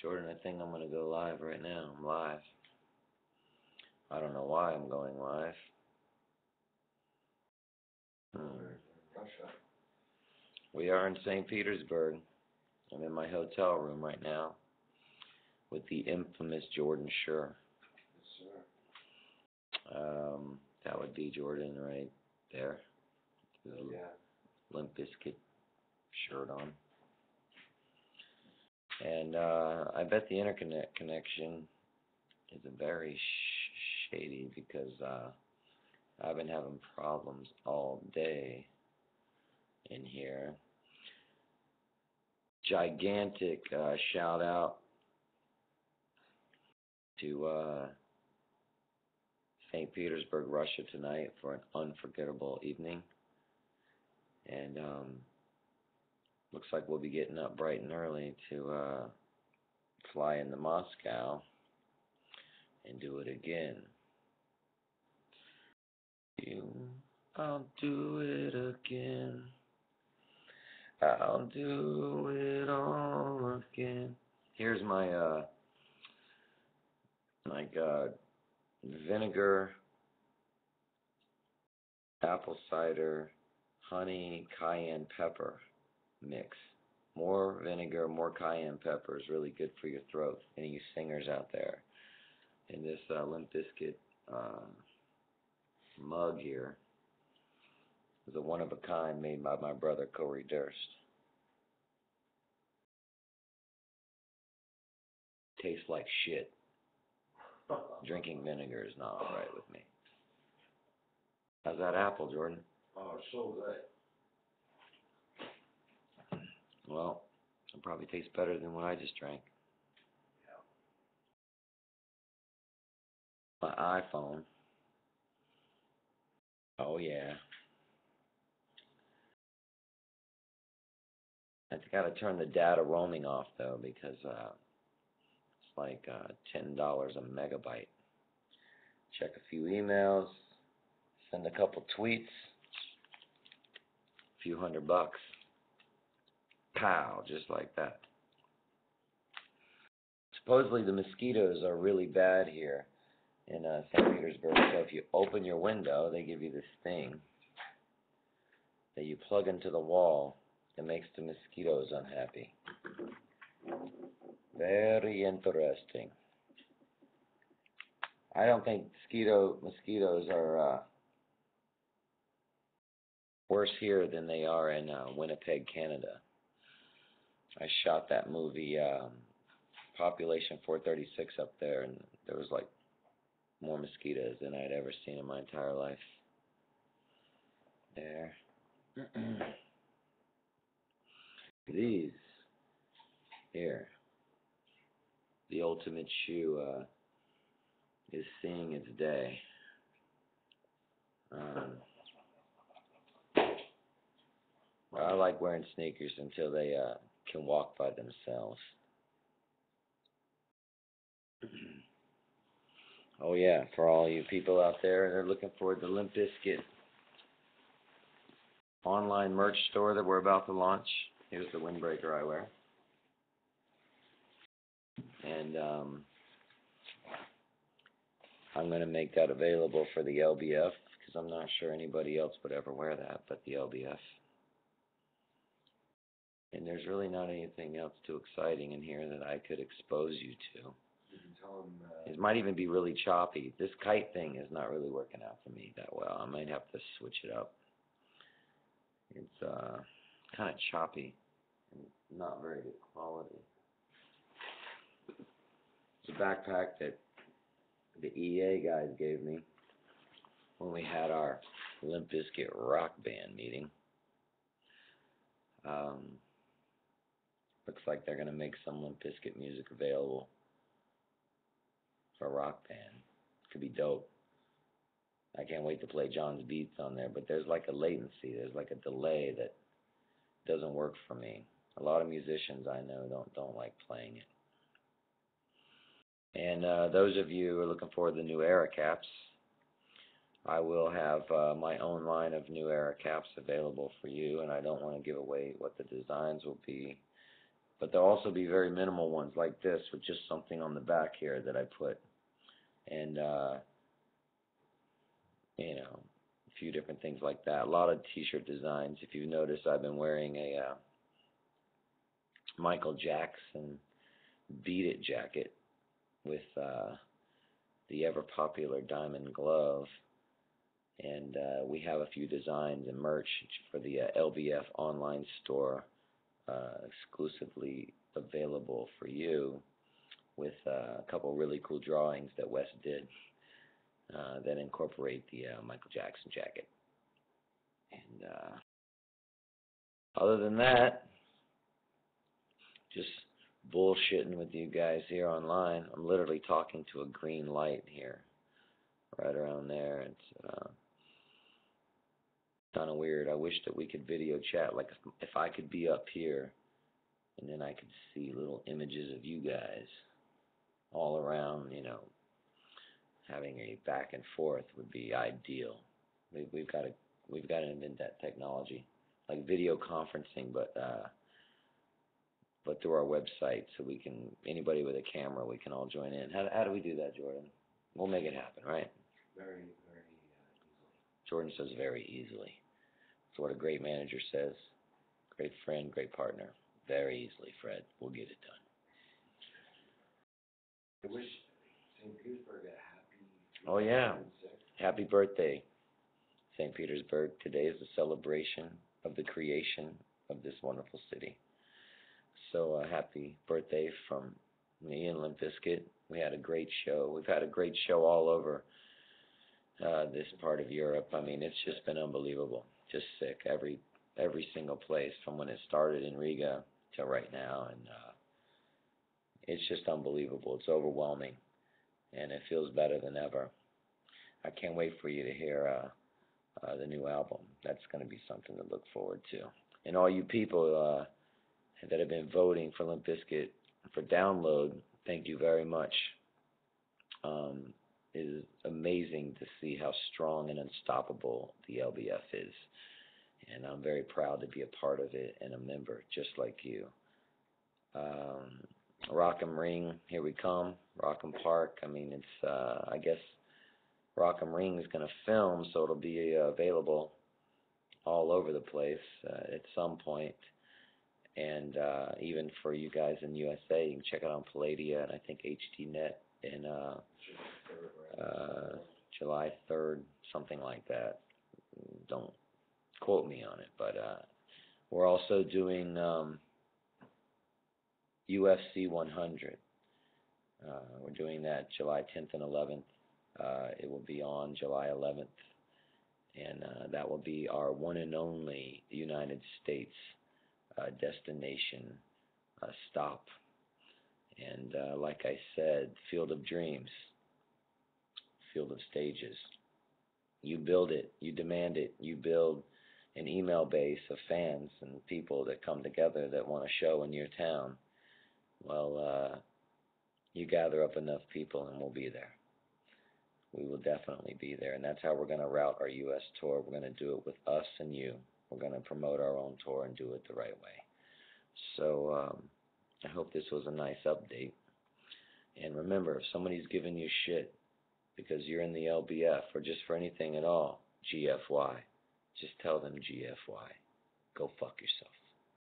Jordan, I think I'm gonna go live right now. I'm live. I don't know why I'm going live. Hmm. We are in St. Petersburg. I'm in my hotel room right now with the infamous Jordan Schur. Yes, sir. Um, that would be Jordan right there. The Yeah. Limp Bizkit shirt on. And uh, I bet the internet connection is very sh- shady because uh, I've been having problems all day in here. Gigantic uh, shout out to uh, St. Petersburg, Russia tonight for an unforgettable evening. And um, looks like we'll be getting up bright and early to uh, fly into Moscow and do it again. I'll do it again. I'll do it all again. Here's my uh, uh, vinegar, apple cider, honey, cayenne pepper mix. More vinegar, more cayenne pepper is really good for your throat. Any of you singers out there, in this uh, Limp Bizkit uh, mug here is a one of a kind made by my brother Corey Durst. Tastes like shit. Drinking vinegar is not alright with me. How's that apple, Jordan? Oh, so good. Well, it probably tastes better than what I just drank. My iPhone. Oh yeah. I've gotta turn the data roaming off though because uh it's like uh ten dollars a megabyte. Check a few emails, send a couple tweets, a few hundred bucks. Pow, just like that. Supposedly the mosquitoes are really bad here in uh, St. Petersburg. So if you open your window, they give you this thing that you plug into the wall that makes the mosquitoes unhappy. Very interesting. I don't think mosquito mosquitoes are uh, worse here than they are in uh, Winnipeg, Canada. I shot that movie um, Population 436 up there, and there was like more mosquitoes than I'd ever seen in my entire life. There. These here. The ultimate shoe uh, is seeing its day. Um, I like wearing sneakers until they uh, can walk by themselves. oh yeah, for all you people out there that are looking for the Limp Bizkit online merch store that we're about to launch. Here's the windbreaker I wear. And um, I'm going to make that available for the LBF because I'm not sure anybody else would ever wear that but the LBF. And there's really not anything else too exciting in here that I could expose you to. Them. Uh, It might even be really choppy. This kite thing is not really working out for me that well. I might have to switch it up. It's uh kind of choppy and not very good quality. It's a backpack that the EA guys gave me when we had our Limp Bizkit rock band meeting. Um, looks like they're gonna make some Limp Bizkit music available for a rock band. Could be dope. I can't wait to play John's beats on there, but there's like a latency, there's like a delay that doesn't work for me. A lot of musicians I know don't don't like playing it. And uh, those of you who are looking for the new Era caps, I will have uh, my own line of new Era caps available for you, and I don't want to give away what the designs will be but there'll also be very minimal ones like this with just something on the back here that I put. And, uh, you know, a few different things like that. A lot of t-shirt designs. If you've noticed, I've been wearing a, uh, Michael Jackson Beat It jacket with, uh, the ever popular diamond glove and uh, we have a few designs and merch for the uh, LBF online store uh, exclusively available for you with uh, a couple really cool drawings that Wes did uh, that incorporate the uh, Michael Jackson jacket. And uh, other than that, just bullshitting with you guys here online. I'm literally talking to a green light here, right around there. It's uh, kind of weird. I wish that we could video chat. Like if, if I could be up here, and then I could see little images of you guys all around. You know, having a back and forth would be ideal. We, we've got to we've got to invent that technology, like video conferencing, but uh, but through our website, so we can anybody with a camera, we can all join in. How how do we do that, Jordan? We'll make it happen, right? Very, very uh, Jordan says very easily. That's what a great manager says. Great friend, great partner. Very easily, Fred. We'll get it done. I wish St. Petersburg a happy. Oh, yeah. Happy birthday, St. Petersburg. Today is the celebration of the creation of this wonderful city. So, uh, happy birthday from me and Limp Bizkit. We had a great show. We've had a great show all over uh, this part of Europe. I mean, it's just been unbelievable. Just sick. Every every single place from when it started in Riga to right now, and uh, it's just unbelievable. It's overwhelming, and it feels better than ever. I can't wait for you to hear uh, uh, the new album. That's going to be something to look forward to. And all you people uh, that have been voting for Limp Bizkit for download, thank you very much. Um, it is amazing to see how strong and unstoppable the LBF is. And I'm very proud to be a part of it and a member just like you. Um, Rock am Ring, here we come. Rock im Park, I mean, it's, uh, I guess Rock am Ring is going to film, so it'll be uh, available all over the place uh, at some point. And uh, even for you guys in USA, you can check it on Palladia and I think HDNet and uh, uh, July 3rd, something like that. Don't quote me on it, but uh, we're also doing um, UFC 100. Uh, we're doing that July 10th and 11th. Uh, it will be on July 11th, and uh, that will be our one and only United States uh, destination uh, stop. And uh, like I said, Field of Dreams, Field of Stages. You build it, you demand it, you build an email base of fans and people that come together that want to show in your town. Well, uh, you gather up enough people and we'll be there. We will definitely be there, and that's how we're going to route our U.S. tour. We're going to do it with us and you. We're going to promote our own tour and do it the right way. So um, I hope this was a nice update. And remember, if somebody's giving you shit because you're in the LBF or just for anything at all, GFY, just tell them GFY. Go fuck yourself.